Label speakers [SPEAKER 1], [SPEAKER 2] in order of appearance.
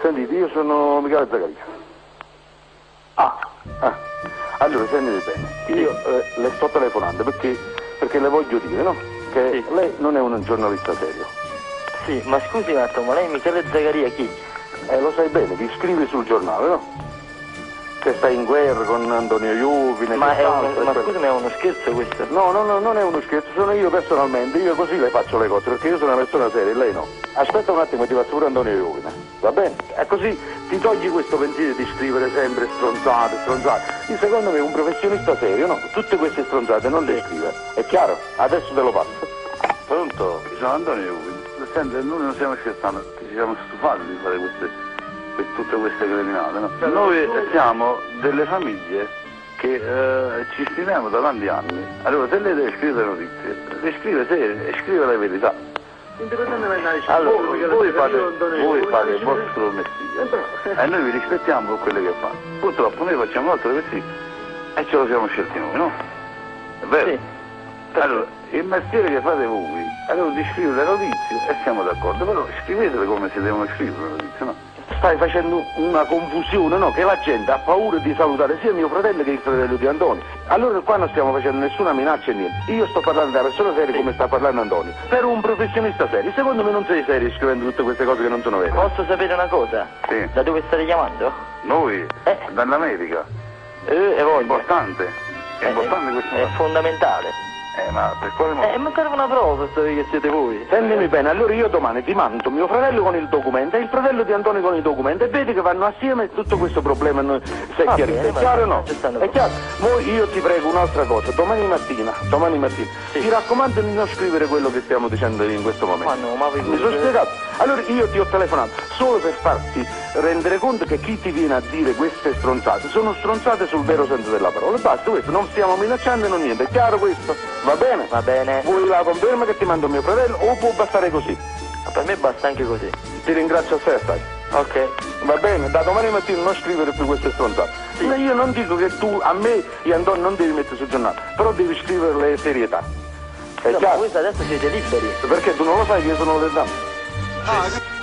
[SPEAKER 1] Sentite, io sono Michele Zaccaria. Ah, ah. Allora, sentite bene, io eh, le sto telefonando perché, perché le voglio dire, no? Che
[SPEAKER 2] Sì.
[SPEAKER 1] lei non è un giornalista serio.
[SPEAKER 2] Sì, ma scusi un attimo, ma lei Michele Zaccaria chi?
[SPEAKER 1] Eh, lo sai bene, ti scrivi sul giornale, no? Che stai in guerra con Antonio Iuvine.
[SPEAKER 2] Ma, è un, ma scusi, ma è uno scherzo questo?
[SPEAKER 1] No, no, no, non è uno scherzo, sono io personalmente, io così le faccio le cose, perché io sono una persona seria e lei no. Aspetta un attimo, ti faccio pure Antonio Iovine, va bene? E così ti togli questo pensiero di scrivere sempre stronzate, stronzate. Io secondo me un professionista serio, no? Tutte queste stronzate non le scrive, è chiaro? Adesso te lo passo.
[SPEAKER 3] Pronto? Sono Antonio. Senti, noi non stiamo scherzando, ci siamo stufati di fare queste, que- tutte queste cretinate, no? Noi siamo delle famiglie che eh, ci stimiamo da tanti anni. Allora, se lei deve scrivere notizie, le scrive serie e scrive la verità. Allora, voi fate, voi fate il vostro mestiere e noi vi rispettiamo per quello che fate. Purtroppo noi facciamo l'altro mestiere e ce lo siamo scelti noi, no? È vero?
[SPEAKER 2] Sì.
[SPEAKER 3] Allora, il mestiere che fate voi è quello di scrivere le notizie e siamo d'accordo, però scrivetele come si devono scrivere le notizie, no?
[SPEAKER 1] Stai facendo una confusione, no? Che la gente ha paura di salutare sia mio fratello che il fratello di Antonio. Allora qua non stiamo facendo nessuna minaccia e niente. Io sto parlando da persona seria come sta parlando Antonio. Per un professionista serio, secondo me non sei serio scrivendo tutte queste cose che non sono vere.
[SPEAKER 2] Posso sapere una cosa?
[SPEAKER 3] Sì.
[SPEAKER 2] Da dove state chiamando?
[SPEAKER 3] Noi,
[SPEAKER 2] Eh.
[SPEAKER 3] dall'America,
[SPEAKER 2] Eh, e
[SPEAKER 3] è
[SPEAKER 2] voglio.
[SPEAKER 3] importante, è importante questo.
[SPEAKER 2] È fondamentale.
[SPEAKER 3] Eh, ma per quale motivo?
[SPEAKER 2] Eh, ma serve una prova, so che siete voi.
[SPEAKER 1] Sentimi bene, allora io domani ti mando mio fratello con il documento e il fratello di Antonio con i documenti e vedi che vanno assieme e tutto questo problema non- si è chiarito. È chiaro o no? È chiaro? Poi io ti prego un'altra cosa, domani mattina, domani mattina,
[SPEAKER 2] Sì.
[SPEAKER 1] ti raccomando di non scrivere quello che stiamo dicendo in questo momento.
[SPEAKER 2] Ma no, ma vi
[SPEAKER 1] Mi sono spiegato? Allora io ti ho telefonato solo per farti rendere conto che chi ti viene a dire queste stronzate sono stronzate sul vero senso della parola. Basta questo, non stiamo minacciando e non niente, è chiaro questo? Va bene?
[SPEAKER 2] Va bene.
[SPEAKER 1] Vuoi la conferma che ti mando mio fratello o può bastare così?
[SPEAKER 2] Ma per me basta anche così.
[SPEAKER 1] Ti ringrazio assai.
[SPEAKER 2] Ok.
[SPEAKER 1] Va bene, da domani mattina non scrivere più queste stronzate. Ma io non dico che tu a me e Antonio non devi mettere sul giornale, però devi scrivere le serietà. È
[SPEAKER 2] No, ma voi adesso siete liberi.
[SPEAKER 1] Perché tu non lo sai che io sono le dame.